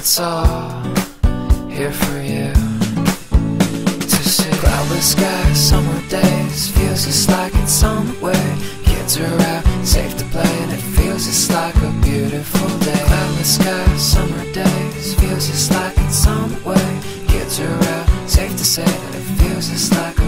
It's all here for you to see. Cloudless sky, summer days, feels just like it's way. Kids are out, safe to play, and it feels just like a beautiful day. Cloudless sky, summer days, feels just like it's way. Kids are out, safe to say that it feels just like